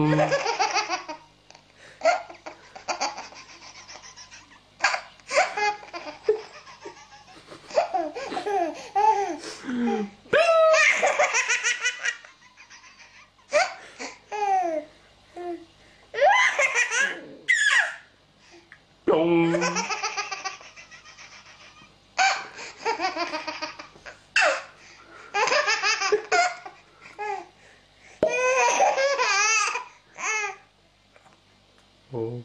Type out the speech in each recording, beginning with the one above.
Dong. eu.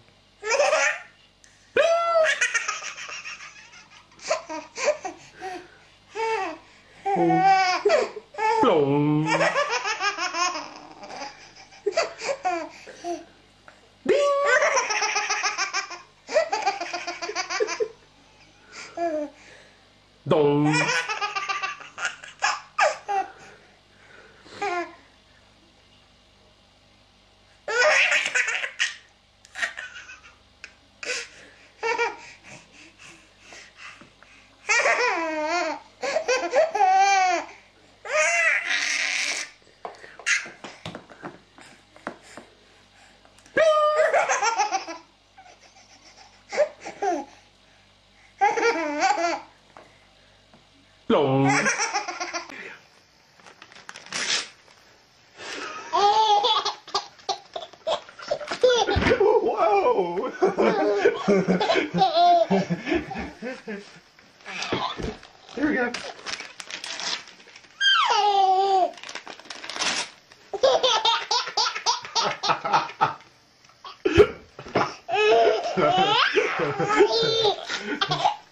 Plum. Plum. Whoa! Here we go.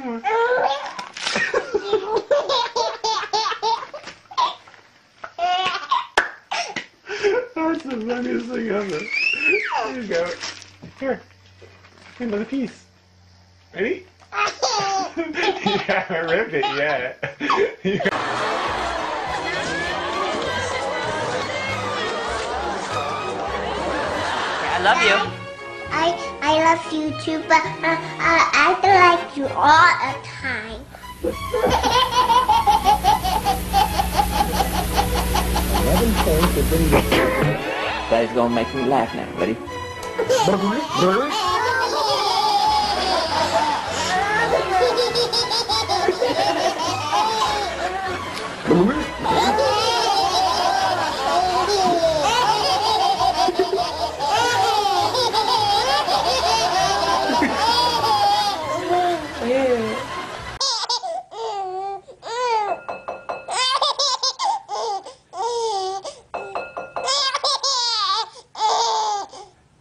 That's the funniest thing ever. There you go. Here. Here, another piece. Ready? yeah, rip it, yeah. I love you. I I love you too, but uh, uh, I don't like you all the time. Daddy's gonna make me laugh now. Ready?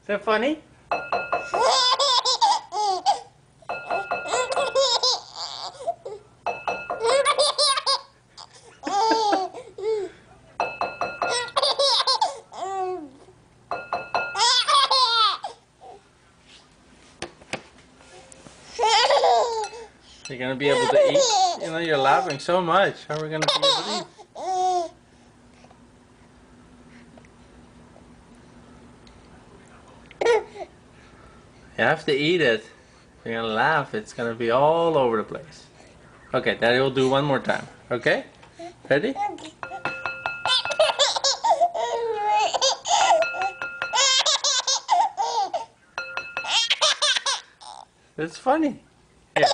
That funny? You're gonna be able to eat? You know, you're laughing so much. How are we gonna be able to eat? You have to eat it. You're gonna laugh, it's gonna be all over the place. Okay, Daddy will do one more time. Okay? Ready? It's funny. Here.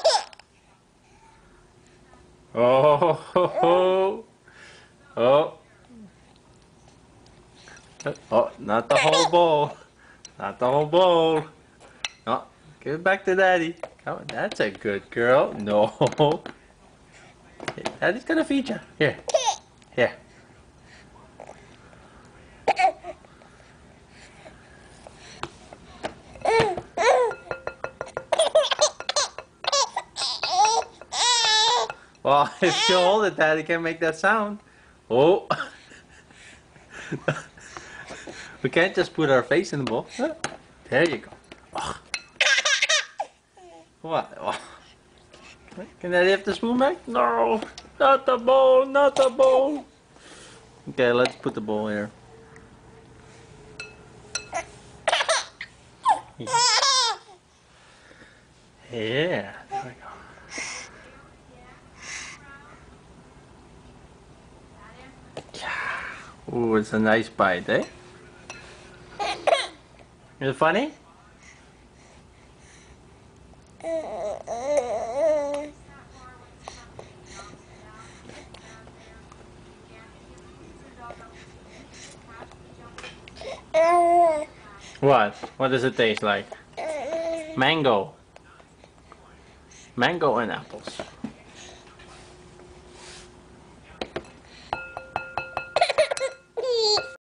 Oh, ho, ho. oh. Oh, not the whole bowl. Not the whole bowl. No, give it back to Daddy. That's a good girl. No. Daddy's gonna feed you. Here. Here. Well, if you hold it, Daddy can make that sound. Oh. we can't just put our face in the bowl. There you go. Oh. What? Can I have the spoon back? No, not the bowl, not the bowl. Okay, let's put the bowl here. Yeah, there we go. Yeah. Ooh, it's a nice bite, eh? Is it funny? What? What does it taste like? Mango. Mango and apples.